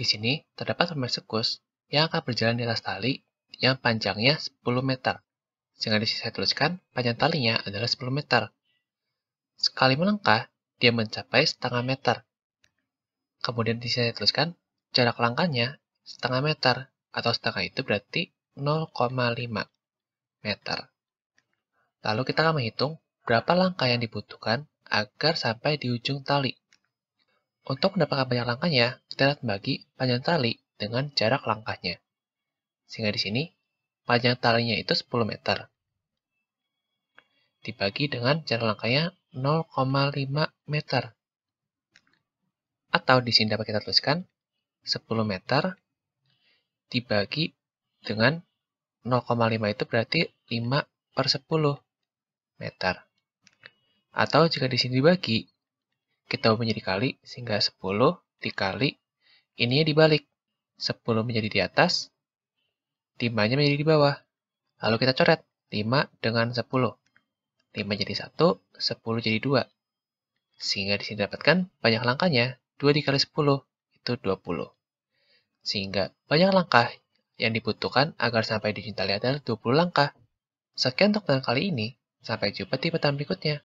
Di sini terdapat pemain sekus yang akan berjalan di atas tali yang panjangnya 10 meter. Sehingga di sini saya tuliskan panjang talinya adalah 10 meter. Sekali melangkah, dia mencapai setengah meter. Kemudian di sini saya tuliskan jarak langkahnya setengah meter, atau setengah itu berarti 0,5 meter. Lalu kita akan menghitung berapa langkah yang dibutuhkan agar sampai di ujung tali. Untuk mendapatkan banyak langkahnya, kita lihat bagi panjang tali dengan jarak langkahnya. Sehingga di sini, panjang talinya itu 10 meter. Dibagi dengan jarak langkahnya 0,5 meter. Atau di sini dapat kita tuliskan 10 meter dibagi dengan 0,5 itu berarti 5 per 10 meter. Atau jika di sini dibagi, kita menjadi kali sehingga 10 dikali, ini dibalik. 10 menjadi di atas, 5-nya menjadi di bawah. Lalu kita coret 5 dengan 10. 5 jadi 1, 10 jadi 2. Sehingga di sini dapatkan banyak langkahnya, 2 dikali 10, itu 20. Sehingga banyak langkah yang dibutuhkan agar sampai di tali adalah 20 langkah. Sekian untuk kali ini, sampai jumpa di pertemuan berikutnya.